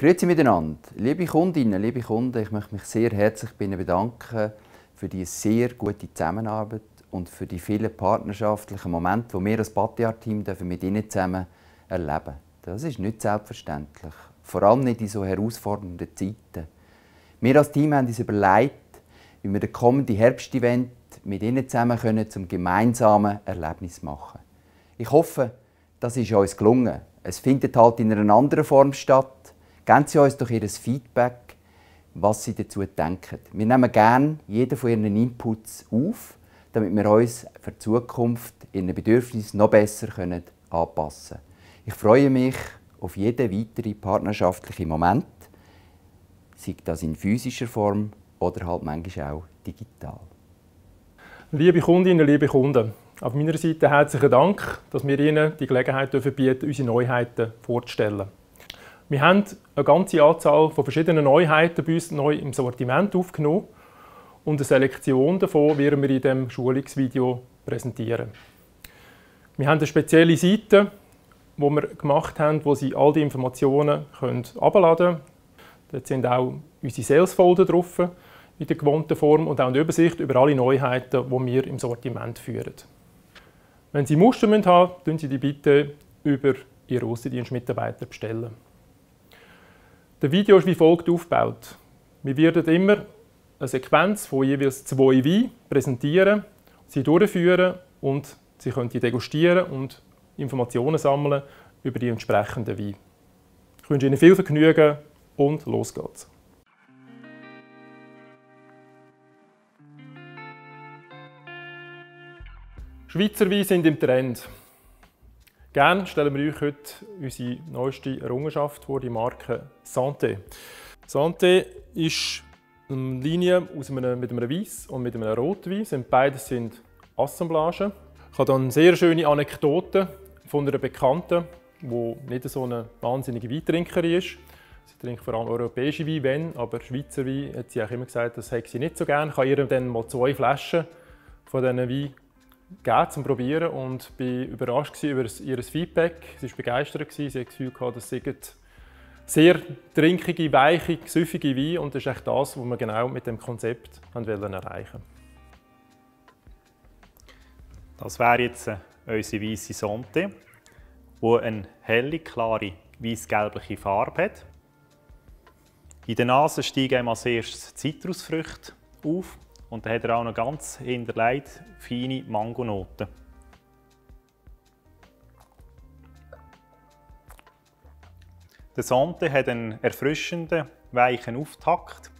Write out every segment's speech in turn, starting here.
Grüezi miteinander. Liebe Kundinnen, liebe Kunden, ich möchte mich sehr herzlich bei Ihnen bedanken für die sehr gute Zusammenarbeit und für die vielen partnerschaftlichen Momente, die wir als Batia-Team mit Ihnen zusammen erleben. Das ist nicht selbstverständlich, vor allem nicht in so herausfordernden Zeiten. Wir als Team haben uns überlegt, wie wir den kommenden Herbstevent mit Ihnen zusammen können zum gemeinsamen Erlebnis machen. Ich hoffe, das ist uns gelungen. Es findet halt in einer anderen Form statt. Geben Sie uns doch Ihr Feedback, was Sie dazu denken. Wir nehmen gerne jeden von Ihren Inputs auf, damit wir uns für die Zukunft Ihren Bedürfnissen noch besser anpassen können. Ich freue mich auf jeden weiteren partnerschaftlichen Moment, sei das in physischer Form oder halt manchmal auch digital. Liebe Kundinnen, liebe Kunden, auf meiner Seite herzlichen Dank, dass wir Ihnen die Gelegenheit bieten unsere Neuheiten vorzustellen. Wir haben eine ganze Anzahl von verschiedenen Neuheiten bei uns neu im Sortiment aufgenommen und eine Selektion davon werden wir in diesem Schulungsvideo präsentieren. Wir haben eine spezielle Seite, die wir gemacht haben, wo Sie all die Informationen herunterladen können. Dort sind auch unsere Sales-Folder drauf in der gewohnten Form und auch eine Übersicht über alle Neuheiten, die wir im Sortiment führen. Wenn Sie Muster haben müssen, Sie die bitte über Ihren Aussendienstmitarbeiter bestellen. Das Video ist wie folgt aufgebaut. Wir werden immer eine Sequenz von jeweils zwei Weinen präsentieren, sie durchführen und Sie können die degustieren und Informationen sammeln über die entsprechenden Weine. Ich wünsche Ihnen viel Vergnügen und los geht's. Schweizer Weine sind im Trend. Gerne stellen wir euch heute unsere neueste Errungenschaft vor, die Marke Santé. Santé ist eine Linie aus einem, mit einem Weiß und mit einem Rotwein. Sind beides sind Assemblagen. Ich habe dann eine sehr schöne Anekdote von einer Bekannten, die nicht so eine wahnsinnige Weintrinkerin ist. Sie trinkt vor allem europäische Weine, wenn, aber Schweizer Wein hat sie auch immer gesagt, das hätte sie nicht so gerne. Ich habe ihr dann mal zwei Flaschen von diesen Wein gegeben zum Probieren und war überrascht über ihr Feedback. Sie war begeistert, sie hat das Gefühl, dass sie sehr trinkige, weiche, süffige Wein und das ist echt das, was wir genau mit dem Konzept erreichen wollten. Das wäre jetzt äh, unsere weiße Sonte, die eine helle, klare, weiß-gelbliche Farbe hat. In der Nase steigen als erstes Zitrusfrüchte auf und dann hat er auch noch ganz hinterlegt feine Mangonoten. Der Sante hat einen erfrischenden, weichen Auftakt,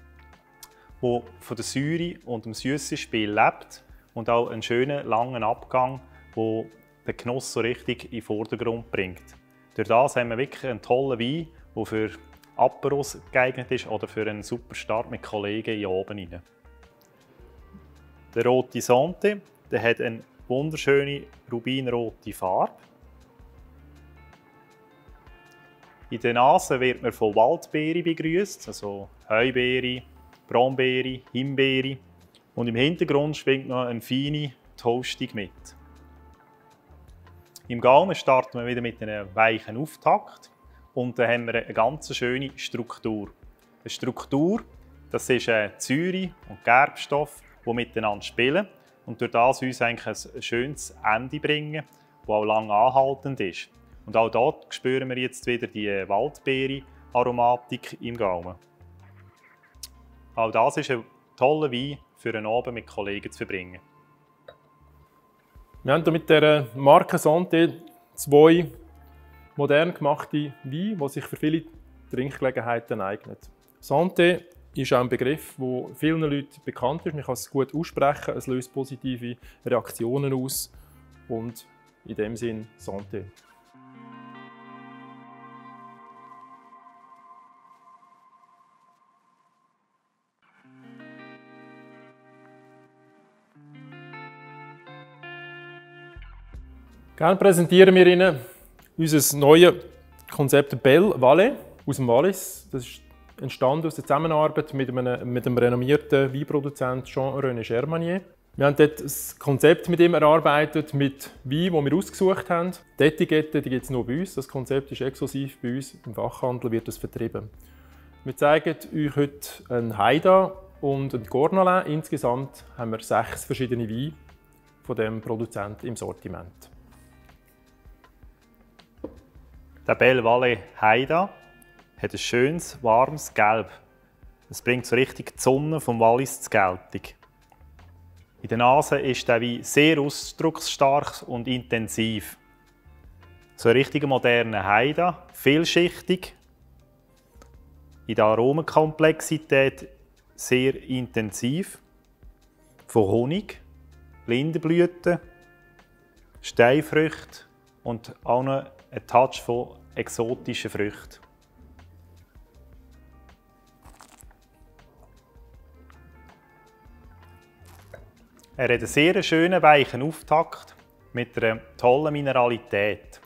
der von der Säure und dem süßen Spiel lebt und auch einen schönen, langen Abgang, der den Genuss so richtig in den Vordergrund bringt. Durch das haben wir wirklich einen tollen Wein, der für Aperos geeignet ist oder für einen super Start mit Kollegen hier oben rein. Der rote Sante der hat eine wunderschöne rubinrote Farbe. In der Nase wird man von Waldbeere begrüßt, also Heubeere, Brombeere, Himbeere. Und im Hintergrund schwingt noch eine feine Toastung mit. Im Gaumen starten wir wieder mit einem weichen Auftakt und dann haben wir eine ganz schöne Struktur. Eine Struktur, das ist Säure und Gerbstoff die miteinander spielen und durch das uns eigentlich ein schönes Ende bringen, das auch lang anhaltend ist. Und auch dort spüren wir jetzt wieder die Waldbeere-Aromatik im Gaumen. Auch das ist ein toller Wein für einen Abend mit Kollegen zu verbringen. Wir haben mit der Marke Santé zwei modern gemachte Weine, die sich für viele Trinkgelegenheiten eignen. Santé ist auch ein Begriff, der vielen Leuten bekannt ist. Man kann es gut aussprechen, es löst positive Reaktionen aus und in dem Sinn Santé. Gerne präsentieren wir Ihnen unser neues Konzept Belle Valley aus dem Wallis. Das ist entstanden aus der Zusammenarbeit mit einem, mit dem renommierten Weinproduzent Jean-René Germanier. Wir haben dort ein Konzept mit ihm erarbeitet, mit Wein, das wir ausgesucht haben. Die Etikette gibt es nur bei uns. Das Konzept ist exklusiv bei uns. Im Fachhandel wird das vertrieben. Wir zeigen euch heute einen Haida und einen Cornalin. Insgesamt haben wir sechs verschiedene Weine von dem Produzenten im Sortiment. Der Belle Valley Haida hat ein schönes, warmes Gelb. Es bringt so richtig die Sonne vom Wallis zur Geltung. In der Nase ist der Wein sehr ausdrucksstark und intensiv. So ein richtiger moderner Haida, vielschichtig. In der Aromenkomplexität sehr intensiv. Von Honig, Lindenblüten, Steinfrüchten und auch noch ein Touch von exotischen Früchten. Er hat einen sehr schönen, weichen Auftakt mit einer tollen Mineralität.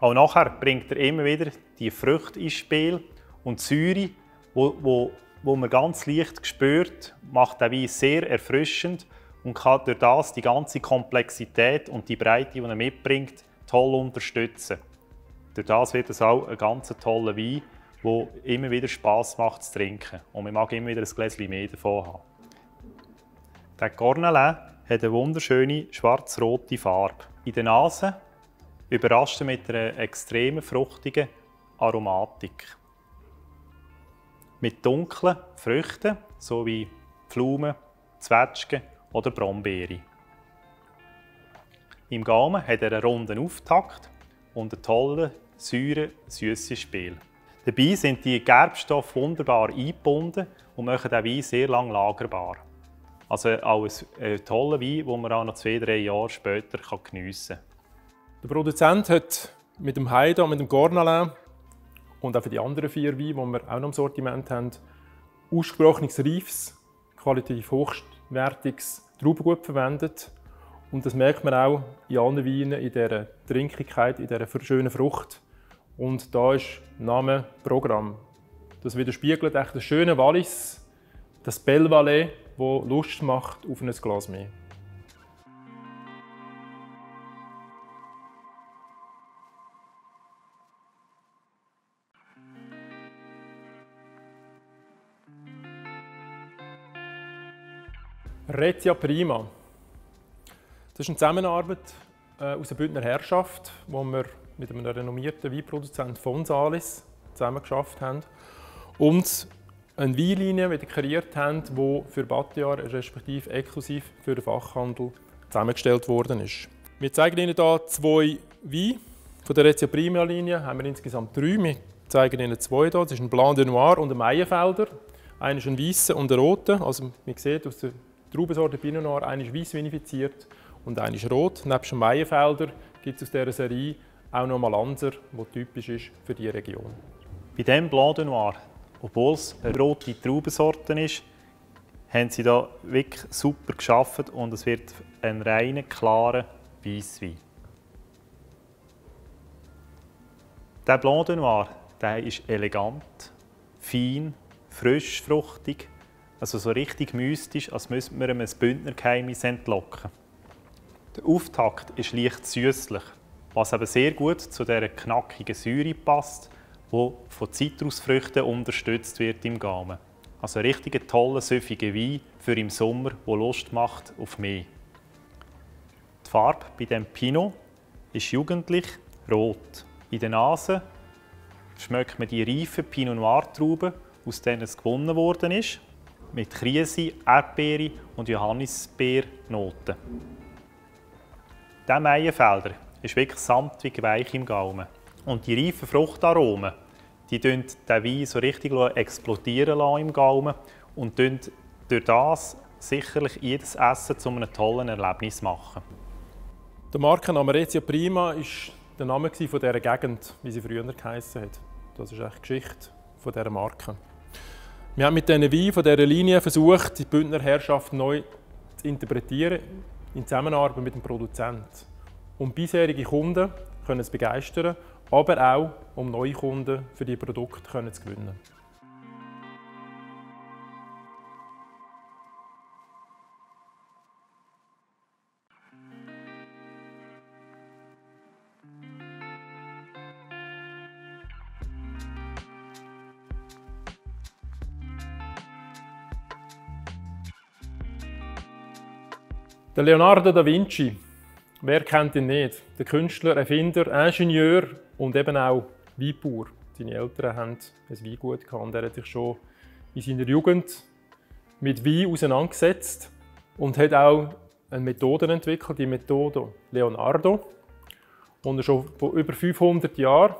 Auch nachher bringt er immer wieder die Früchte ins Spiel und die Säure, wo, wo, wo man ganz leicht spürt, macht der Wein sehr erfrischend und kann durch das die ganze Komplexität und die Breite, die er mitbringt, toll unterstützen. Durch das wird es auch ein ganz toller Wein, der immer wieder Spass macht zu trinken. Und man mag immer wieder ein Gläschen mehr davon haben. Der Cornelin hat eine wunderschöne schwarz-rote Farbe. In der Nase überrascht er mit einer extremen fruchtigen Aromatik. Mit dunklen Früchten, sowie Pflaumen, Zwetschgen oder Brombeere. Im Gaumen hat er einen runden Auftakt und einen tollen, säuren, süßen Spiel. Dabei sind die Gerbstoffe wunderbar eingebunden und machen den Wein sehr lang lagerbar. Also auch ein toller Wein, den man auch noch zwei, drei Jahre später geniessen kann. Der Produzent hat mit dem Haida, mit dem Gornalin und auch für die anderen vier Weine, die wir auch noch im Sortiment haben, ausgesprochenes reifes, qualitativ hochwertiges Traubengut verwendet. Und das merkt man auch in allen Weinen, in dieser Trinkigkeit, in dieser schönen Frucht. Und da ist Name Programm. Das widerspiegelt echt das schöne Wallis, das Belle Vallée, das Lust macht auf ein Glas mehr. Retia Prima. Das ist eine Zusammenarbeit äh, aus der Bündner Herrschaft, wo wir mit einem renommierten Weinproduzenten von Salis zusammen haben. Und eine Weinlinie kreiert haben, die für Batjar respektive exklusiv für den Fachhandel zusammengestellt worden ist. Wir zeigen Ihnen hier zwei Weine. Von der Rezia Prima Linie haben wir insgesamt drei. Wir zeigen Ihnen zwei hier. Das ist ein Blanc de Noir und ein Meienfelder. Einer ist ein weißer und ein roter. Also man sieht aus der Traubensorte Pinot Noir, einer ist weiß vinifiziert und einer ist rot. Neben dem Meienfelder gibt es aus dieser Serie auch noch Malanser, der typisch ist für diese Region. Bei diesem Blanc de Noir obwohl es eine rote Traubensorte ist, haben sie da wirklich super geschafft und es wird ein reiner, klarer Weisswein. Der Blanc de Noir der ist elegant, fein, frisch, fruchtig, also so richtig mystisch, als müsste man einem Bündnergeheimnis entlocken. Der Auftakt ist leicht süßlich, was aber sehr gut zu dieser knackigen Säure passt wo von Zitrusfrüchten unterstützt wird im Gaumen. Also ein richtig toller, süffiger Wein für im Sommer, der Lust macht auf mehr. Die Farbe bei dem Pinot ist jugendlich rot. In der Nase schmeckt man die reifen Pinot Noir Trauben, aus denen es gewonnen worden ist, mit Krise, Erdbeere und Johannisbeernoten. Dieser Meienfelder ist wirklich samtwig weich im Gaumen. Und die reifen Fruchtaromen die den Wein so richtig explodieren im Gaumen und durch das sicherlich jedes Essen zu einem tollen Erlebnis machen. Der Markenname Rezia Prima ist der Name von dieser Gegend, wie sie früher geheißen hat. Das ist echt die Geschichte von dieser Marke. Wir haben mit diesen Wein von dieser Linie versucht, die Bündner Herrschaft neu zu interpretieren, in Zusammenarbeit mit dem Produzenten. Um bisherige Kunden können es begeistern aber auch um neue Kunden für die Produkte zu gewinnen. Der Leonardo da Vinci wer kennt ihn nicht? Der Künstler, Erfinder, Ingenieur und eben auch Weinbauer. Seine Eltern haben ein Weingut und er hat sich schon in seiner Jugend mit Wein auseinandergesetzt und hat auch eine Methode entwickelt, die Methode Leonardo. Und er schon vor über 500 Jahren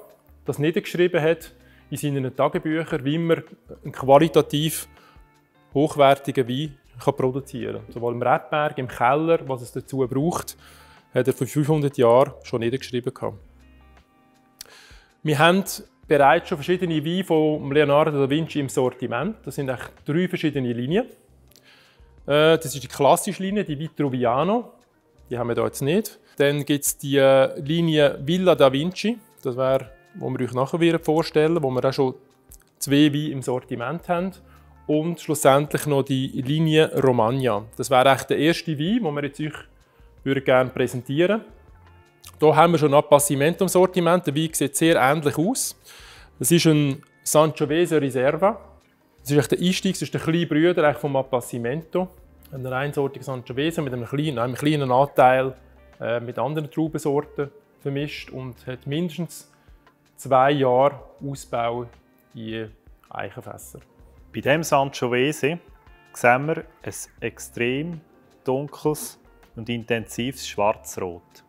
das niedergeschrieben hat in seinen Tagebüchern, wie man einen qualitativ hochwertigen Wein kann produzieren kann. Sowohl im Rebberg, im Keller, was es dazu braucht, hat er vor 500 Jahren schon niedergeschrieben. Wir haben bereits schon verschiedene Weine von Leonardo da Vinci im Sortiment. Das sind drei verschiedene Linien. Äh, das ist die klassische Linie, die Vitruviano. Die haben wir hier jetzt nicht. Dann gibt es die äh, Linie Villa da Vinci. Das wäre, wo wir euch nachher vorstellen wo wir auch schon zwei Weine im Sortiment haben. Und schlussendlich noch die Linie Romagna. Das wäre der erste Wein, den wir jetzt euch gerne präsentieren. Hier haben wir schon ein Appassimento im Sortiment. Der Wein sieht sehr ähnlich aus. Das ist ein Sangiovese Riserva. Das ist der Einstieg, das ist der kleine Bruder vom Appassimento. Ein reinsortiger Sangiovese mit einem kleinen, einem kleinen Anteil äh, mit anderen Traubensorten vermischt und hat mindestens zwei Jahre Ausbau in Eichenfässer. Bei diesem Sangiovese sehen wir ein extrem dunkles und intensives Schwarzrot.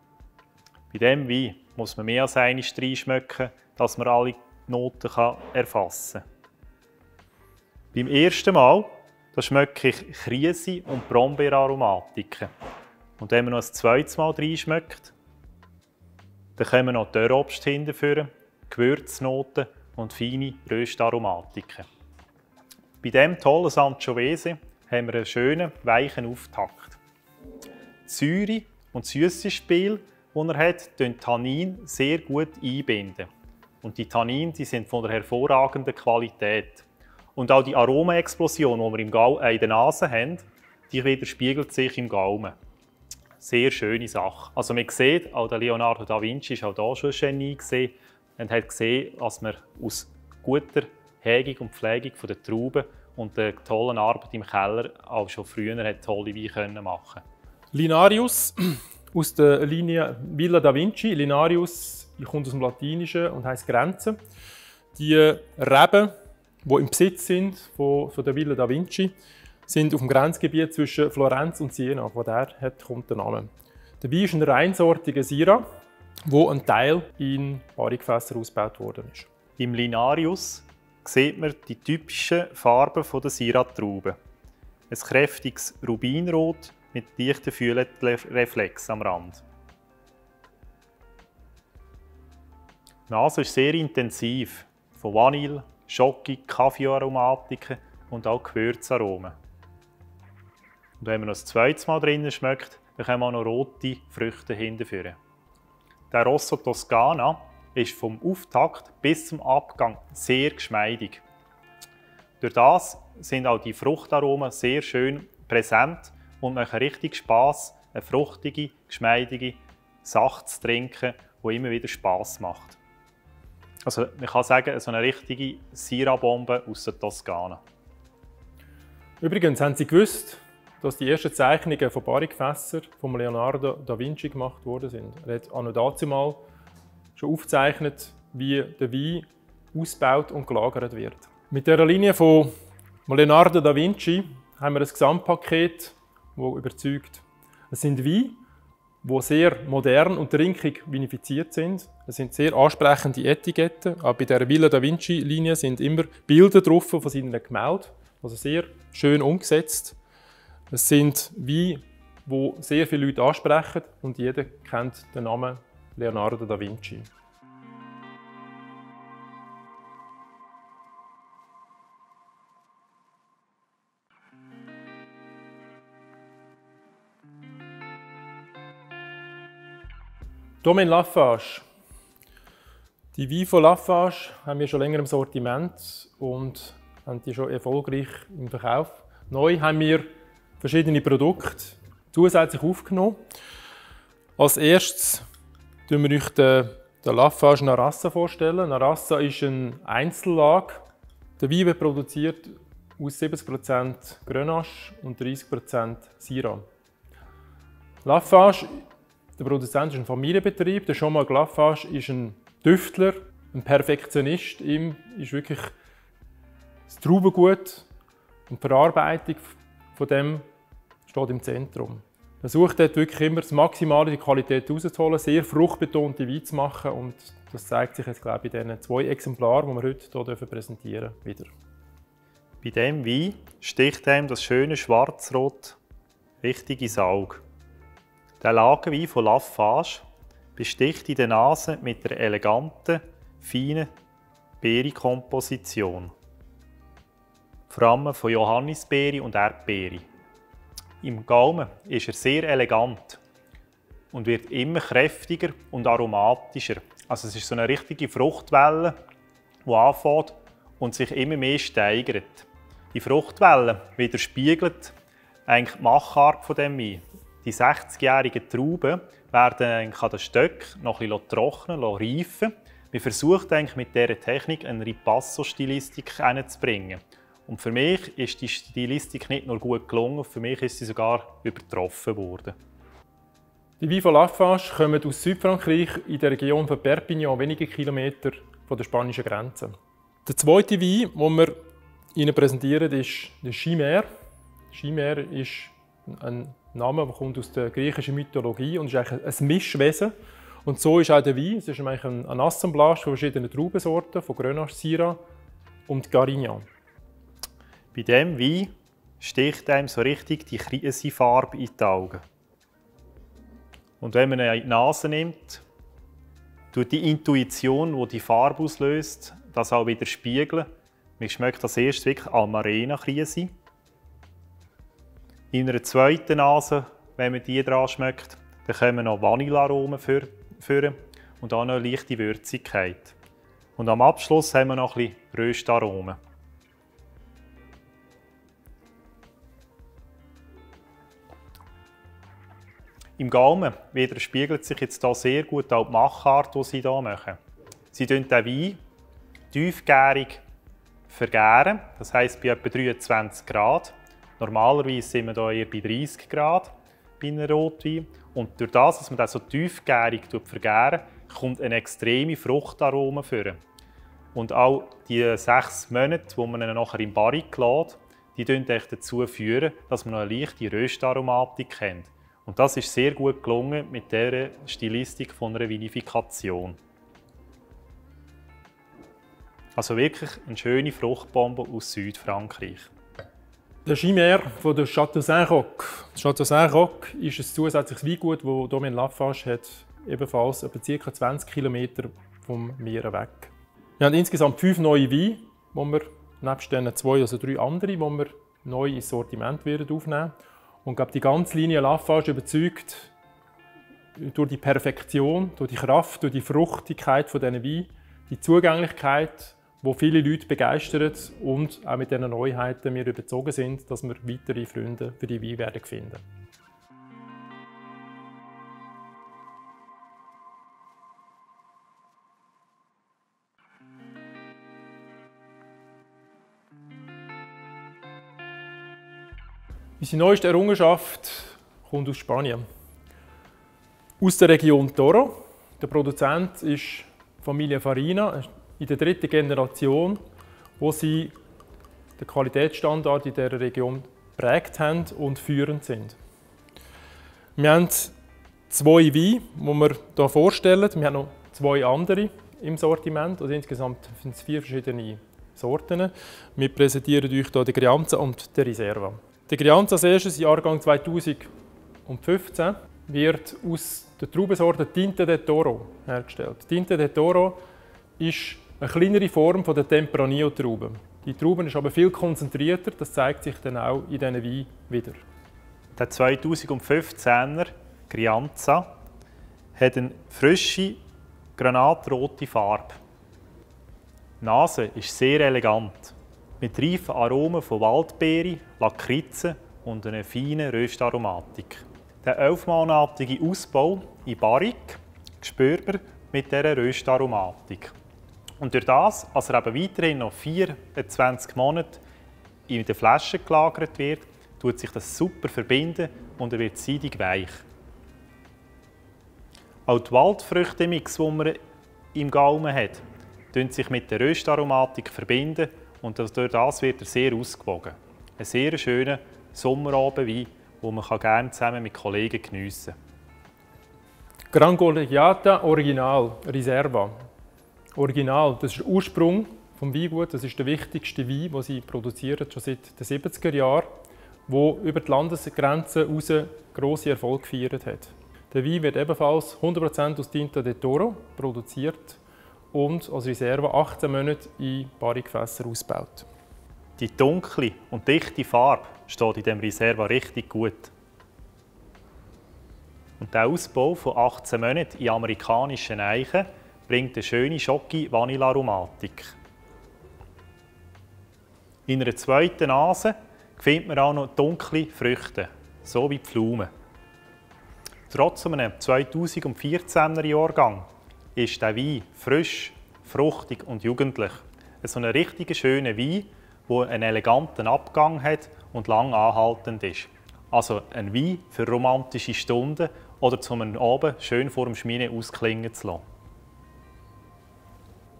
Bei diesem Wein muss man mehr als eine reinschmecken, dass man alle Noten erfassen kann. Beim ersten Mal da schmecke ich Krise und Brombeeraromatiken. Und wenn man noch ein zweites Mal reinschmeckt, dann kommen noch Dörrobst hinterführen, Gewürznoten und feine Röstaromatiken. Bei diesem tollen Sangiovese haben wir einen schönen, weichen Auftakt. Säure und das süße Spiel die er hat, den Tannin sehr gut einbinden. Und die Tannine die sind von der hervorragenden Qualität. Und auch die Aromaexplosion, die wir im Gau äh, in der Nase haben, die widerspiegelt sich im Gaumen. Sehr schöne Sache. Also man sieht, auch der Leonardo da Vinci ist auch da schon ein Genie gesehen und hat gesehen, dass man aus guter Hegung und Pflegung der Trauben und der tollen Arbeit im Keller auch schon früher hat tolle Weine machen Linarius aus der Linie Villa da Vinci. Linarius kommt aus dem Latinischen und heißt Grenze. Die Reben, die im Besitz sind von, von der Villa da Vinci, sind auf dem Grenzgebiet zwischen Florenz und Siena. Von der hat, kommt der Name. Der Wein ist ein reinsortiger Syrah, wo ein Teil in Barrikfässer ausgebaut worden ist. Im Linarius sieht man die typischen Farben der Syrah-Trauben. Ein kräftiges Rubinrot mit leichten Violettreflex am Rand. Die Nase ist sehr intensiv, von Vanille, Schoki, Kaffeearomatiken und auch Gewürzaromen. Und wenn man das zweite Mal drinnen schmeckt, dann kann man noch rote Früchte hinterführen. Der Rosso Toscana ist vom Auftakt bis zum Abgang sehr geschmeidig. Durch das sind auch die Fruchtaromen sehr schön präsent und machen richtig Spass, eine fruchtige, geschmeidige Sache zu trinken, die immer wieder Spass macht. Also man kann sagen, so eine richtige Syrah-Bombe aus der Toskana. Übrigens haben Sie gewusst, dass die ersten Zeichnungen von Barrikfässern von Leonardo da Vinci gemacht worden sind. Er hat an dazu mal schon aufgezeichnet, wie der Wein ausgebaut und gelagert wird. Mit der Linie von Leonardo da Vinci haben wir ein Gesamtpaket die überzeugt. Es sind Weine, die sehr modern und trinkig vinifiziert sind. Es sind sehr ansprechende Etiketten. Auch bei der Villa da Vinci-Linie sind immer Bilder drauf von seinen Gemälden, also sehr schön umgesetzt. Es sind Weine, die sehr viele Leute ansprechen und jeder kennt den Namen Leonardo da Vinci. Domaine Lafarge. Die Weine von Lafarge haben wir schon länger im Sortiment und haben die schon erfolgreich im Verkauf. Neu haben wir verschiedene Produkte zusätzlich aufgenommen. Als erstes stellen wir euch den, den Lafarge Narassa vorstellen. Narassa ist eine Einzellage. Der Wein wird produziert aus 70% Grenache und 30% Syrah. Laffage, der Produzent ist ein Familienbetrieb. Der Jean-Marc Laffage ist ein Düftler, ein Perfektionist. Ihm ist wirklich das Traubengut und die Verarbeitung von dem steht im Zentrum. Er versucht dort wirklich immer das Maximale die Qualität rauszuholen, sehr fruchtbetonte Weine zu machen und das zeigt sich jetzt glaube ich in diesen zwei Exemplaren, die wir heute hier präsentieren dürfen, wieder. Bei diesem Wein sticht einem das schöne Schwarzrot richtig ins Auge. Der Lagerwein von Laffage besticht in der Nase mit der eleganten, feinen Beerenkomposition. Vor allem von Johannisbeere und Erdbeere. Im Gaumen ist er sehr elegant und wird immer kräftiger und aromatischer. Also es ist so eine richtige Fruchtwelle, die anfängt und sich immer mehr steigert. Die Fruchtwelle widerspiegelt eigentlich die Machart von dem Wein. Die 60-jährigen Trauben werden an den Stöcken noch ein bisschen trocknen, reifen. Wir versuchen mit dieser Technik eine Ripasso-Stilistik hinzubringen. Und für mich ist die Stilistik nicht nur gut gelungen, für mich ist sie sogar übertroffen worden. Die Weine von Lafarge kommen aus Südfrankreich in der Region von Perpignan, wenige Kilometer von der spanischen Grenze. Der zweite Wein, den wir Ihnen präsentieren, ist der Chimère. Chimère ist ein Name, der kommt aus der griechischen Mythologie und ist eigentlich ein Mischwesen. Und so ist auch der Wein. Es ist eigentlich ein Assemblage von verschiedenen Traubensorten, von Grenache, Syrah und Carignan. Bei diesem Wein sticht einem so richtig die Krisenfarbe in die Augen. Und wenn man ihn in die Nase nimmt, tut die Intuition, die die Farbe auslöst, das auch wieder spiegeln. Man schmeckt das erst wirklich Almarena-Krise. In einer zweiten Nase, wenn man die dran schmeckt, dann kommen noch Vanillearomen führen und auch noch leichte Würzigkeit. Und am Abschluss haben wir noch ein bisschen Röstaromen. Im Gaumen widerspiegelt sich jetzt hier sehr gut auch die Machart, die sie hier machen. Sie den Wein tiefgärig vergären, das heisst bei etwa 23 Grad. Normalerweise sind wir hier eher bei 30 Grad bei einem Rotwein. Und durch das, dass man das so tiefgärig vergären, kommt eine extreme Fruchtaroma führen. Und auch die sechs Monate, wo man nachher im Barrik lässt, die führen dazu führen, dass man noch eine leichte Röstaromatik hat. Und das ist sehr gut gelungen mit der Stilistik von einer Vinifikation. Also wirklich eine schöne Fruchtbombe aus Südfrankreich. Der Chimère von der Château Saint-Roch. Château Saint-Roch ist ein zusätzliches Weingut, das Domaine Lafarge hat, ebenfalls ca. 20 km vom Meer weg. Wir haben insgesamt fünf neue Weine, die wir nebst den zwei, also drei andere, die wir neu ins Sortiment werden aufnehmen und glaube, die ganze Linie Lafarge überzeugt durch die Perfektion, durch die Kraft, durch die Fruchtigkeit von diesen Wein, die Zugänglichkeit, wo viele Leute begeistert und auch mit diesen Neuheiten wir überzogen sind, dass wir weitere Freunde für die Wein werden finden. Unsere neueste Errungenschaft kommt aus Spanien. Aus der Region Toro. Der Produzent ist Familie Farina, in der dritten Generation, wo sie den Qualitätsstandard in dieser Region prägt haben und führend sind. Wir haben zwei Weine, die wir hier vorstellen. Wir haben noch zwei andere im Sortiment. Also insgesamt sind es vier verschiedene Sorten. Wir präsentieren euch hier die Grianza und die Riserva. Der Grianza als erstes, Jahrgang 2015, wird aus der Traubensorte Tinte de Toro hergestellt. Tinte de Toro ist eine kleinere Form von der Tempranillo-Traube. Die Traube ist aber viel konzentrierter, das zeigt sich dann auch in diesen Wein wieder. Der 2015er Grianza hat eine frische, granatrote Farbe. Die Nase ist sehr elegant mit reifen Aromen von Waldbeere, Lakritze und einer feinen Röstaromatik. Der elfmonatige Ausbau in Barrik spürt man mit dieser Röstaromatik. Und durch das, dass er eben weiterhin noch 24 Monate in der Flasche gelagert wird, tut sich das super verbinden und er wird seidig weich. Auch die Waldfrüchte-Mix, die man im Gaumen hat, verbinden sich mit der Röstaromatik verbinden und durch das wird er sehr ausgewogen. Ein sehr schöner Sommerabendwein, den man gerne zusammen mit Kollegen geniessen kann. Gran Collegiata Original Riserva. Original, das ist der Ursprung vom Weingut. Das ist der wichtigste Wein, den sie produzieren, schon seit den 70er Jahren, wo über die Landesgrenzen hinaus grosse Erfolg gefeiert hat. Der Wein wird ebenfalls 100% aus Tinta de Toro produziert und als Reserve 18 Monate in Barrikfässer ausgebaut. Die dunkle und dichte Farbe steht in dem Reserva richtig gut. Und der Ausbau von 18 Monaten in amerikanischen Eichen bringt eine schöne Schoki-Vanilla-Aromatik. In einer zweiten Nase findet man auch noch dunkle Früchte, so wie Pflaumen. Trotz einem 2014er Jahrgang ist der Wein frisch, fruchtig und jugendlich. So ein richtig schöner Wein, der einen eleganten Abgang hat und lang anhaltend ist. Also ein Wein für romantische Stunden oder zum Abend schön vor dem Schmine ausklingen zu lassen.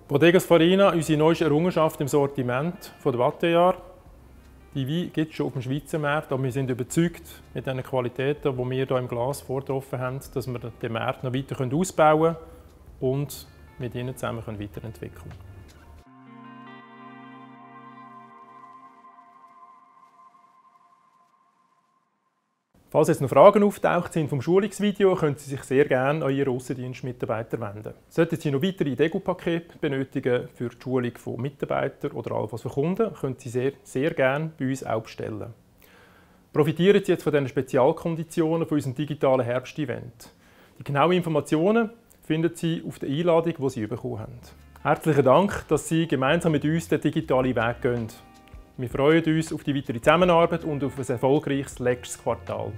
Bodegas Farina, unsere neueste Errungenschaft im Sortiment von der Wattejahr. Die Wein gibt es schon auf dem Schweizer Markt, aber wir sind überzeugt mit den Qualitäten, die wir hier im Glas vorgetroffen haben, dass wir den Markt noch weiter ausbauen können und mit ihnen zusammen weiterentwickeln können. Falls jetzt noch Fragen auftaucht sind vom Schulungsvideo, können Sie sich sehr gerne an Ihren Aussendienstmitarbeiter wenden. Sollten Sie noch weitere Degu-Pakete benötigen für die Schulung von Mitarbeitern oder allenfalls von Kunden, können Sie sehr, sehr gerne bei uns auch bestellen. Profitieren Sie jetzt von diesen Spezialkonditionen von unserem digitalen Herbstevent. Die genauen Informationen finden Sie auf der Einladung, die Sie bekommen haben. Herzlichen Dank, dass Sie gemeinsam mit uns den digitalen Weg gehen. Wir freuen uns auf die weitere Zusammenarbeit und auf ein erfolgreiches letztes Quartal.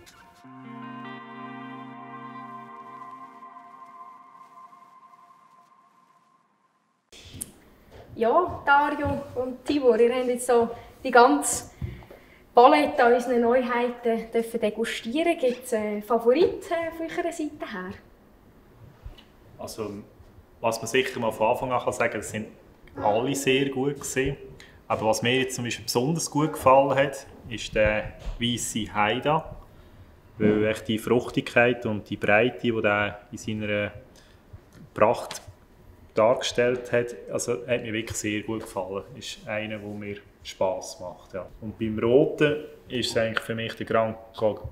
Ja, Dario und Tibor, ihr habt jetzt so die ganze Palette an unseren Neuheiten dürfen degustieren. Gibt es einen Favorit äh, von eurer Seite her? Also, was man sicher mal von Anfang an kann sagen kann, sind alle sehr gut gewesen. Aber was mir jetzt zum Beispiel besonders gut gefallen hat, ist der weiße Haida. Weil echt die Fruchtigkeit und die Breite, die er in seiner Pracht dargestellt hat, also hat mir wirklich sehr gut gefallen. Ist einer, der mir Spass macht. Ja. Und beim Roten ist es eigentlich für mich der Gran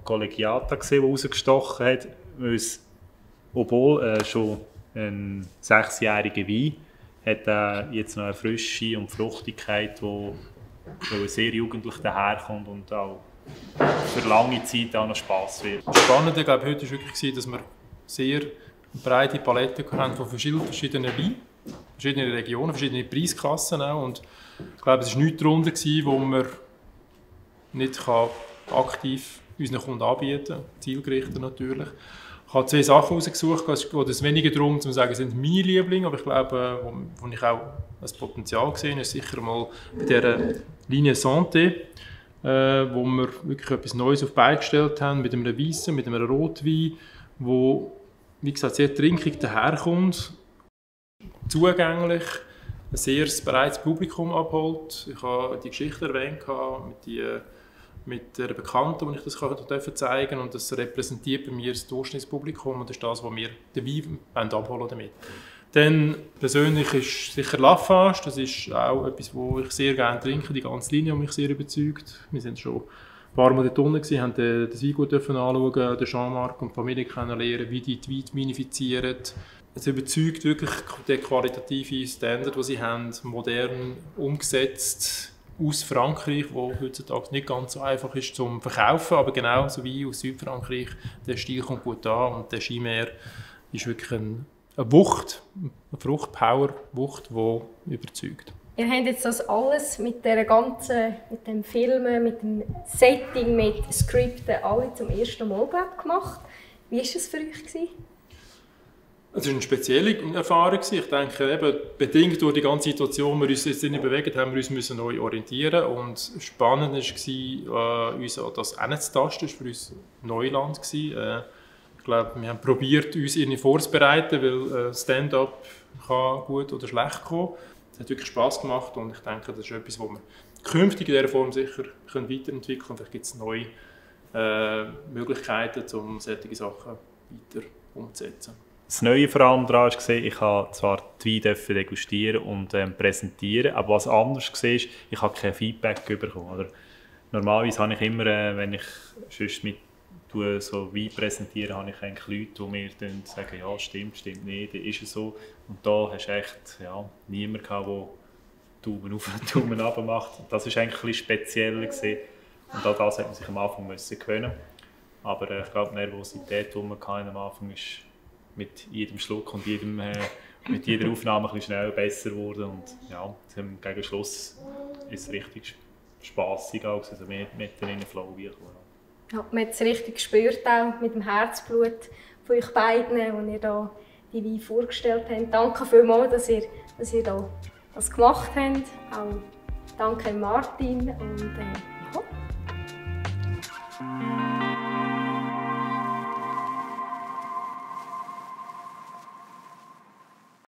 Collegiata, der rausgestochen hat, weil es, obwohl äh, schon ein sechsjähriger Wein hat er jetzt noch eine Frische und Fruchtigkeit, die, sehr jugendlich daherkommt und auch für lange Zeit auch noch Spass wird. Das Spannende glaube heute war wirklich, dass wir sehr breite Palette haben von verschiedenen Weinen, verschiedene Regionen, verschiedene Preisklassen auch. Und glaube, es war nichts darunter, wo man nicht aktiv unseren Kunden anbieten kann, zielgerichtet natürlich. Habe zwei Sachen rausgesucht, es geht es weniger darum, zu sagen, sind meine Lieblinge, aber ich glaube, wo, wo ich auch das Potenzial gesehen ist sicher mal bei dieser Linie Santé, äh, wo wir wirklich etwas Neues auf beigestellt haben, mit einem Weißen, mit einem Rotwein, wo, wie gesagt, sehr trinkig daherkommt, zugänglich, ein sehr breites Publikum abholt. Ich habe die Geschichte erwähnt, mit die mit der Bekannten, die ich das kann, zeigen und das repräsentiert bei mir das Durchschnittspublikum und das ist das, was wir den Wein abholen damit. Dann persönlich ist sicher Lafarge, das ist auch etwas, wo ich sehr gerne trinke, die ganze Linie hat mich sehr überzeugt. Wir sind schon ein paar Mal dort unten gewesen, haben das Weingut anschauen, den Jean-Marc und die Familie kennenlernen, wie die die Weine vinifizieren. Es überzeugt wirklich der qualitative Standard, den sie haben, modern umgesetzt aus Frankreich, wo heutzutage nicht ganz so einfach ist zum Verkaufen, aber genauso wie aus Südfrankreich, der Stil kommt gut an und der Chimère ist wirklich ein, eine Wucht, eine Fruchtpower-Wucht, die überzeugt. Ihr habt jetzt das alles mit der ganzen, mit dem Filmen, mit dem Setting, mit Skripten alle zum ersten Mal gemacht. Wie war es für euch? Gewesen? Es war eine spezielle Erfahrung. Ich denke, eben, bedingt durch die ganze Situation, wir uns jetzt bewegt haben, wir uns müssen neu orientieren und spannend war, äh, uns an das hinzutasten. Das war für uns Neuland. Äh, ich glaube, wir haben probiert, uns irgendwie vorzubereiten, weil äh, Stand-up gut oder schlecht kommen. Es hat wirklich Spass gemacht und ich denke, das ist etwas, was wir künftig in dieser Form sicher können weiterentwickeln können. Vielleicht gibt es neue äh, Möglichkeiten, um solche Sachen weiter umzusetzen. Das Neue vor allem daran war, ich habe zwar die Wein degustieren und ähm, präsentieren, aber was anders war, ich habe kein Feedback bekommen. Oder normalerweise habe ich immer, äh, wenn ich sonst mit so Wein präsentiere, habe ich eigentlich Leute, die mir dann sagen, ja, stimmt, stimmt nicht, ist es so. Und da hast du echt ja, niemanden der Daumen auf und Daumen runter macht. Das war eigentlich ein spezieller. Gewesen. Und auch das hat man sich am Anfang müssen gewöhnen Aber äh, ich glaube, die Nervosität, die man am Anfang ist mit jedem Schluck und jedem, äh, mit jeder Aufnahme ein schneller besser geworden. Und ja, gegen Schluss ist es richtig spaßig auch. Also wir haben in den Flow gekommen. Ja, man hat es richtig gespürt, auch mit dem Herzblut von euch beiden, als ihr da die Weine vorgestellt habt. Danke vielmals, dass ihr, dass ihr da das gemacht habt. Auch danke Martin und äh, ja.